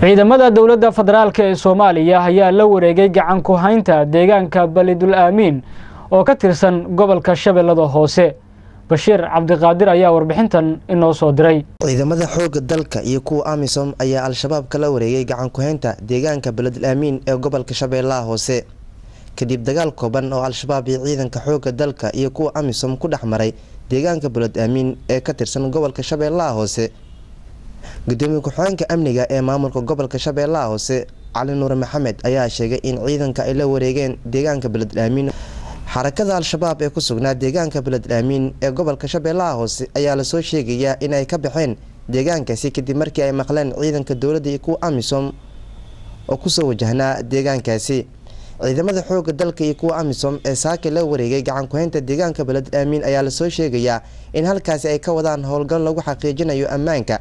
ciidamada dowladda federaalk ee soomaaliya ayaa la wareegay gacan ku haynta deegaanka balidul aamiin oo ka tirsan gobolka shabeellada hoose. Bashiir cabdiqaadir ayaa warbixintan inoo soo diray. Ciidamada xoogga dalka iyo kuwa amisom ayaa al-shabaab kala wareegay gacan ku-haynta deegaanka beledul aamiin ee gobolka shabeellaha hoose. Kadib dagaal kooban oo al-shabaab iyo ciidanka xoogga dalka iyo kuwa amisom ku dhex maray deegaanka beled aamiin ee ka tirsan gobolka shabeellaha hoose gudoomiye ku-xigeenka amniga ee maamulka gobolka shabeellaha hoose cali nuure maxamed ayaa sheegay in ciidanka ay la wareegeen deegaanka beledul aamiin xarakada al-shabaab ee ku sugnaa deegaanka beledul aamiin ee gobolka shabeellaha hoose ayaa la soo sheegayaa in ay ka baxeen deegaankaasi kadib markii ay maqleen ciidanka dowladda iyo kuwa amisom oo ku soo wajahnaa deegaankaasi. Ciidamada xooga dalka iyo kuwa amisom ee saaka la wareegay gacan ku-haynta deegaanka beledul aamiin ayaa la soo sheegayaa in halkaasi ay ka wadaan howlgal lagu xaqiijinayo ammaanka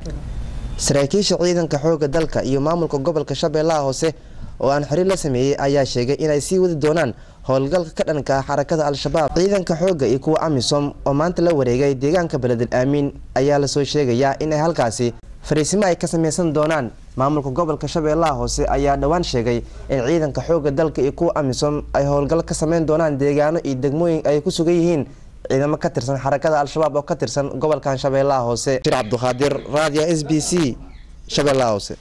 saraakiisha ciidanka xooga dalka iyo maamulka gobolka shabeellaha hoose oo aan xiriir la sameeyey ayaa sheegay inay sii wadi doonaan howlgalka ka dhanka xarakada al-shabaab. Ciidanka xoogga iyo kuwa amisom oo maanta la wareegay deegaanka beledul aamiin ayaa la soo sheegayaa inay halkaasi fariisimo ay ka sameysan doonaan. Maamulka gobolka shabeellaha hoose ayaa dhowaan sheegay in ciidanka xoogga dalka iyo kuwa amisom ay howlgal ka sameyn doonaan deegaano iyo degmooyin ay ku sugan yihiin ciidamo ka tirsan xarakada al-shabaab oo ka tirsan gobolkan shabeellaha hoose. Shir cabduqaadir raadiya s b c shabeellaha hoose